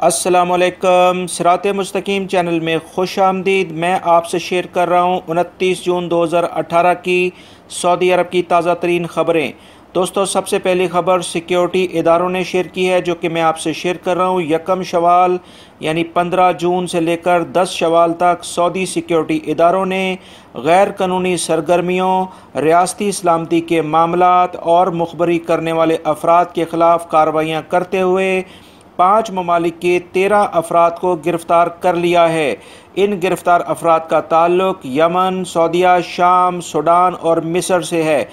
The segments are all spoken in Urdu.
السلام علیکم سرات مستقیم چینل میں خوش آمدید، میں آپ سے شیئر کر رہا ہوں انتیس جون دو ہزار اٹھارہ کی سعودی عرب کی تازہ ترین خبریں۔ دوستو، سب سے پہلی خبر سیکیورٹی اداروں نے شیئر کی ہے، جو کہ میں آپ سے شیئر کر رہا ہوں۔ یکم شوال یعنی پندرہ جون سے لے کر دس شوال تک سعودی سیکیورٹی اداروں نے غیر قانونی سرگرمیوں، ریاستی سلامتی کے معاملات اور مخبری کرنے والے افراد کے خلاف کاروائیاں کرتے ہوئے پانچ ممالک کے تیرہ افراد کو گرفتار کر لیا ہے۔ ان گرفتار افراد کا تعلق یمن، سعودیہ، شام، سوڈان اور مصر سے ہے۔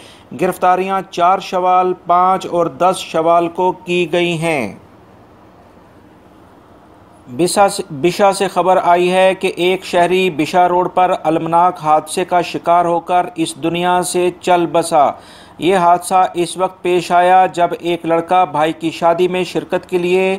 گرفتاریاں چار شوال، پانچ اور دس شوال کو کی گئی ہیں۔ بشا سے خبر آئی ہے کہ ایک شہری بشا روڈ پر المناک حادثے کا شکار ہو کر اس دنیا سے چل بسا۔ یہ حادثہ اس وقت پیش آیا جب ایک لڑکا بھائی کی شادی میں شرکت کے لیے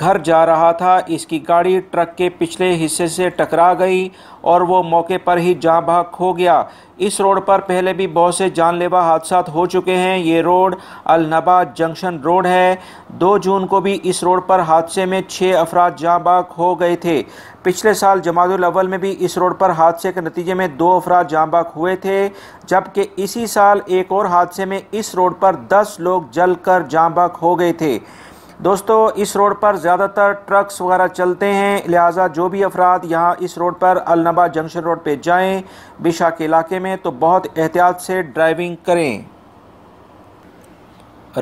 گھر جا رہا تھا، اس کی گاڑی ٹرک کے پچھلے حصے سے ٹکرا گئی اور وہ موقع پر ہی جاں بھاگ ہو گیا۔ اس روڈ پر پہلے بھی بہت سے جان لیوا حادثات ہو چکے ہیں۔ یہ روڈ النبا جنکشن روڈ ہے۔ دو جون کو بھی اس روڈ پر حادثے میں چھ افراد جاں بھاگ ہو گئے تھے۔ پچھلے سال جماعت الاول میں بھی اس روڈ پر حادثے کے نتیجے میں دو افراد جاں بھاگ ہوئے تھے، جبکہ اسی سال ایک اور حادثے میں اس روڈ پر دس لوگ جل کر جاں بھاگ ہو گئے تھے۔ دوستو، اس روڈ پر زیادہ تر ٹرکس وغیرہ چلتے ہیں، لہٰذا جو بھی افراد یہاں اس روڈ پر النبا جنکشن روڈ پہ جائیں بشا کے علاقے میں، تو بہت احتیاط سے ڈرائیونگ کریں۔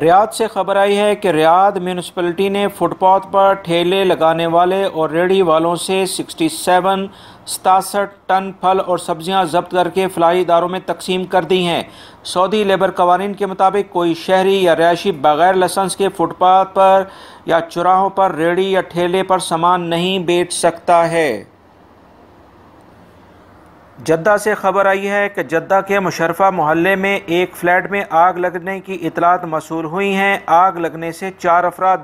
ریاض سے خبر آئی ہے کہ ریاض میونسپلٹی نے فٹ پاتھ پر ٹھیلے لگانے والے اور ریڑھی والوں سے سکسٹی سیون، ستاسٹھ ٹن پھل اور سبزیاں ضبط کر کے فلاحی اداروں میں تقسیم کر دی ہیں۔ سعودی لیبر قوانین کے مطابق کوئی شہری یا رہائشی بغیر لسنس کے فٹ پاتھ پر یا چراہوں پر ریڑھی یا ٹھیلے پر سامان نہیں بیچ سکتا ہے۔ جدہ سے خبر آئی ہے کہ جدہ کے مشرفہ محلے میں ایک فلیٹ میں آگ لگنے کی اطلاعات موصول ہوئی ہیں۔ آگ لگنے سے چار افراد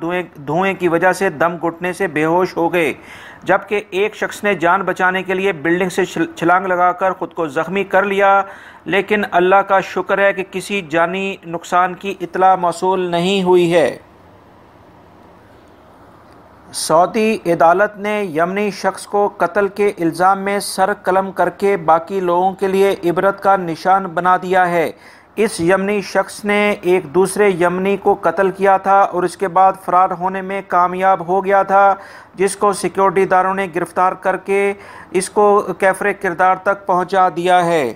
دھوئیں کی وجہ سے دم گھٹنے سے بے ہوش ہو گئے۔ جبکہ ایک شخص نے جان بچانے کے لیے بلڈنگ سے چھلانگ لگا کر خود کو زخمی کر لیا۔ لیکن اللہ کا شکر ہے کہ کسی جانی نقصان کی اطلاع موصول نہیں ہوئی ہے۔ سعودی عدالت نے یمنی شخص کو قتل کے الزام میں سر قلم کر کے باقی لوگوں کے لیے عبرت کا نشان بنا دیا ہے۔ اس یمنی شخص نے ایک دوسرے یمنی کو قتل کیا تھا اور اس کے بعد فرار ہونے میں کامیاب ہو گیا تھا، جس کو سیکیورٹی داروں نے گرفتار کر کے اس کو کیفر کردار تک پہنچا دیا ہے۔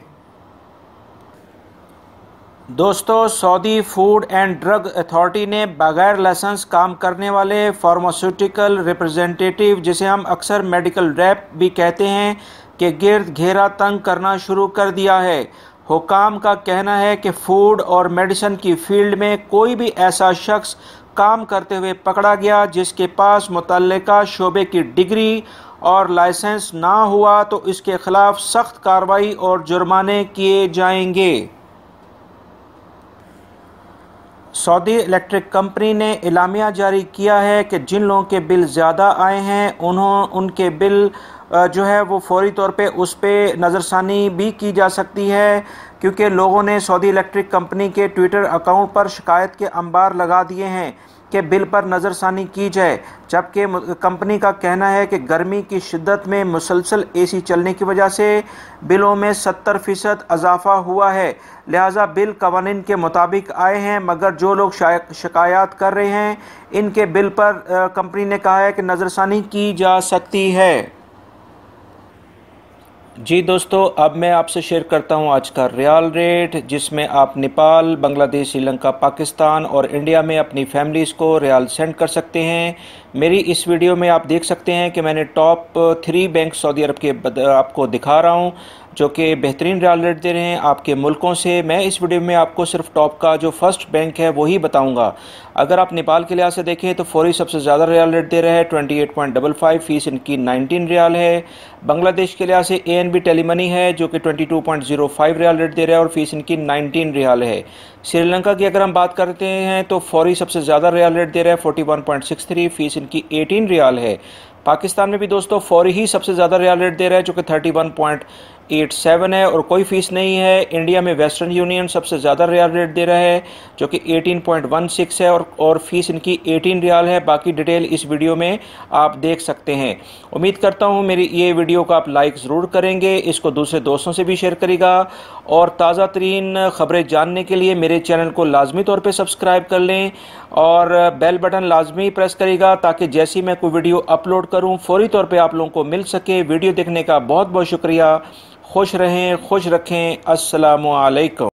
دوستو، Saudi food and drug authority نے بغیر لائسنس کام کرنے والے فارماسیوٹیکل ریپرزینٹیٹیو جسے ہم اکثر میڈیکل ریپ بھی کہتے ہیں کہ گرد گھیرا تنگ کرنا شروع کر دیا ہے۔ حکام کا کہنا ہے کہ فوڈ اور میڈیسن کی فیلڈ میں کوئی بھی ایسا شخص کام کرتے ہوئے پکڑا گیا، جس کے پاس متعلقہ شعبے کی ڈگری اور لائسنس نہ ہوا تو اس کے خلاف سخت کاروائی اور جرمانے کیے جائیں گے۔ سعودی الیکٹرک کمپنی نے اعلامیہ جاری کیا ہے کہ جن لوگوں کے بل زیادہ آئے ہیں، انہوں ان کے بل جو ہے وہ فوری طور پہ اس پہ نظر ثانی بھی کی جا سکتی ہے، کیونکہ لوگوں نے سعودی الیکٹرک کمپنی کے ٹویٹر اکاؤنٹ پر شکایت کے انبار لگا دیے ہیں کہ بل پر نظر ثانی کی جائے۔ جبکہ کمپنی کا کہنا ہے کہ گرمی کی شدت میں مسلسل اے سی چلنے کی وجہ سے بلوں میں ستر فیصد اضافہ ہوا ہے۔ لہٰذا بل قوانین کے مطابق آئے ہیں، مگر جو لوگ شکایات کر رہے ہیں، ان کے بل پر کمپنی نے کہا ہے کہ نظر ثانی کی جا سکتی ہے۔ جی دوستو، اب میں آپ سے شیئر کرتا ہوں آج کا ریال ریٹ، جس میں آپ نیپال بنگلہ دیش سری لنکا، پاکستان اور انڈیا میں اپنی فیملیز کو ریال سینڈ کر سکتے ہیں۔ میری اس ویڈیو میں آپ دیکھ سکتے ہیں کہ میں نے top three bank Saudi Arab کے آپ کو دکھا رہا ہوں۔ جو کہ بہترین ریال ریٹ دے رہے ہیں آپ کے ملکوں سے۔ میں اس ویڈیو میں آپ کو صرف ٹاپ کا جو فرسٹ بینک ہے وہی بتاؤں گا۔ اگر آپ نیپال کے لحاظ سے دیکھیں تو فوری سب سے زیادہ ریال ریٹ دے رہے ہیں twenty eight point double five fees ان کی نائنٹین ریال ہے۔ بنگلہ دیش کے لحاظ سے اے این بی ٹیلی منی ہے جو کہ twenty two point zero five riyal rate دے رہے ہیں اور فیس ان کی نائنٹین ریال ہے۔ سری لنکا کی اگر ہم بات کرتے ہیں تو فوری سب سے زیادہ ریال ریٹ دے رہے ہیں forty one point six three fees ان کی ایٹین ریال ہے۔ پاکستان میں بھی دوستو فوری ہی سب سے زیادہ ریال ریٹ دے رہا ہے جو کہ thirty one point eight seven ہے اور کوئی فیس نہیں ہے۔ انڈیا میں ویسٹرن یونین سب سے زیادہ ریال ریٹ دے رہا ہے، جو کہ ایٹین پوائنٹ ون سکس ہے اور اور فیس ان کی ایٹین ریال ہے۔ باقی ڈیٹیل اس ویڈیو میں آپ دیکھ سکتے ہیں۔ امید کرتا ہوں میری یہ ویڈیو کو آپ لائک ضرور کریں گے۔ اس کو دوسرے دوستوں سے بھی شیئر کرے گا۔ اور تازہ ترین خبریں جاننے کے لیے میرے چینل کو لازمی طور پہ سبسکرائب کر لیں۔ اور بیل بٹن لازمی پریس کرے گا تاکہ جیسی میں کوئی ویڈیو اپلوڈ کروں، فوری طور پہ آپ لوگوں کو مل سکے۔ ویڈیو دیکھنے کا بہت بہت شکریہ۔ خوش رہیں خوش رکھیں السلام علیکم۔